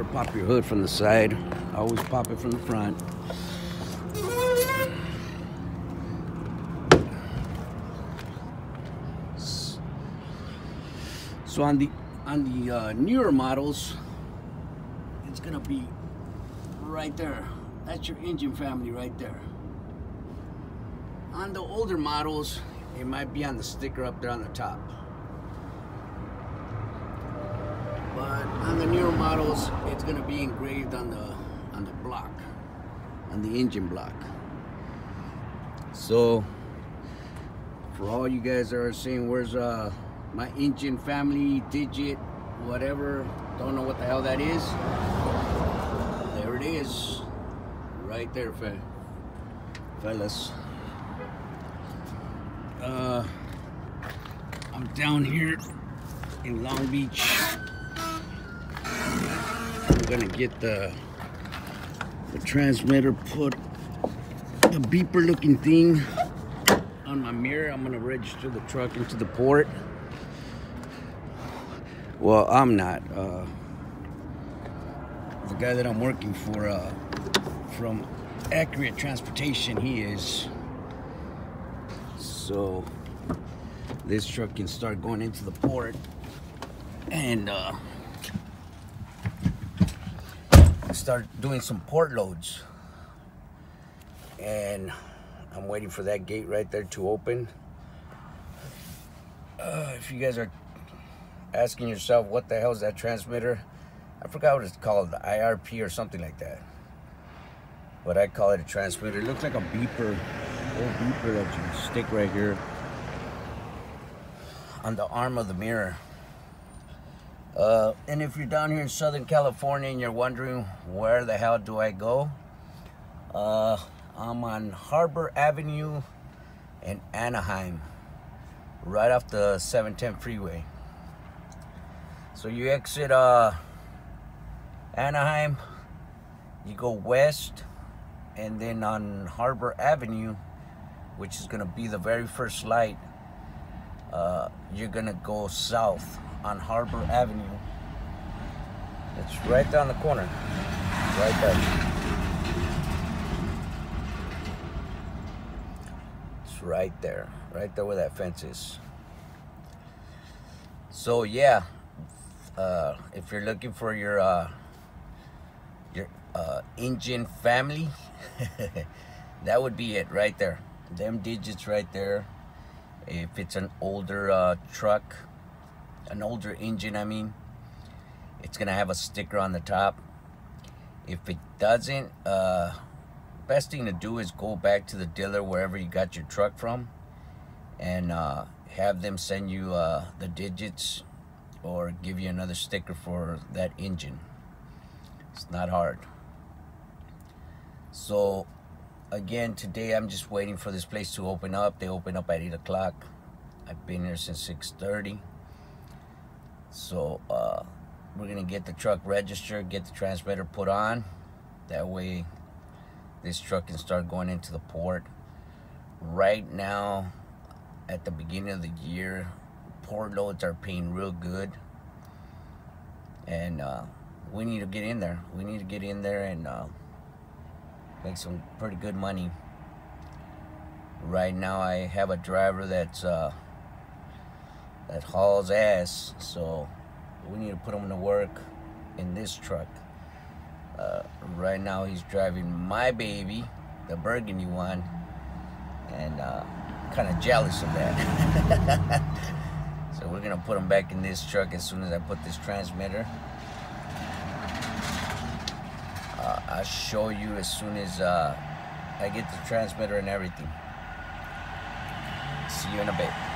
Never pop your hood from the side. Always pop it from the front. So on the on the uh, newer models, it's gonna be right there. That's your engine family right there. On the older models, it might be on the sticker up there on the top. But on the newer models, it's gonna be engraved on the on the block, on the engine block. So for all you guys that are saying, where's uh my engine family digit, whatever, don't know what the hell that is. There it is, right there, fe fellas. Uh, I'm down here in Long Beach. Gonna get the the transmitter put the beeper looking thing on my mirror. I'm gonna register the truck into the port. Well, I'm not. Uh, the guy that I'm working for uh, from Accurate Transportation, he is. So this truck can start going into the port and uh, start doing some port loads. And I'm waiting for that gate right there to open. Uh, if you guys are asking yourself what the hell is that transmitter, I forgot what it's called, IRP or something like that. But I call it a transmitter. It looks like a beeper, little beeper that you stick right here on the arm of the mirror. Uh, and if you're down here in Southern California and you're wondering where the hell do I go, uh, I'm on Harbor Avenue in Anaheim, right off the 710 freeway. So you exit uh, Anaheim, you go west, and then on Harbor Avenue, which is gonna be the very first light, uh, you're gonna go south on Harbor Avenue. It's right down the corner, right there. It's right there, right there where that fence is. So yeah, uh, if you're looking for your uh, your uh, engine family, that would be it right there. Them digits right there. If it's an older uh, truck, an older engine, I mean, it's gonna have a sticker on the top. If it doesn't, uh, best thing to do is go back to the dealer wherever you got your truck from, and uh, have them send you uh, the digits or give you another sticker for that engine. It's not hard. So again, today I'm just waiting for this place to open up. They open up at 8 o'clock. I've been here since 6.30. So uh, we're gonna get the truck registered, get the transmitter put on. That way this truck can start going into the port. Right now, at the beginning of the year, port loads are paying real good. And uh, we need to get in there. We need to get in there and uh, make some pretty good money. Right now I have a driver that's uh, that hauls ass, so we need to put him to work in this truck. Uh, right now he's driving my baby, the burgundy one, and uh, kind of jealous of that. so we're gonna put him back in this truck as soon as I put this transmitter. Uh, I'll show you as soon as uh, I get the transmitter and everything. See you in a bit.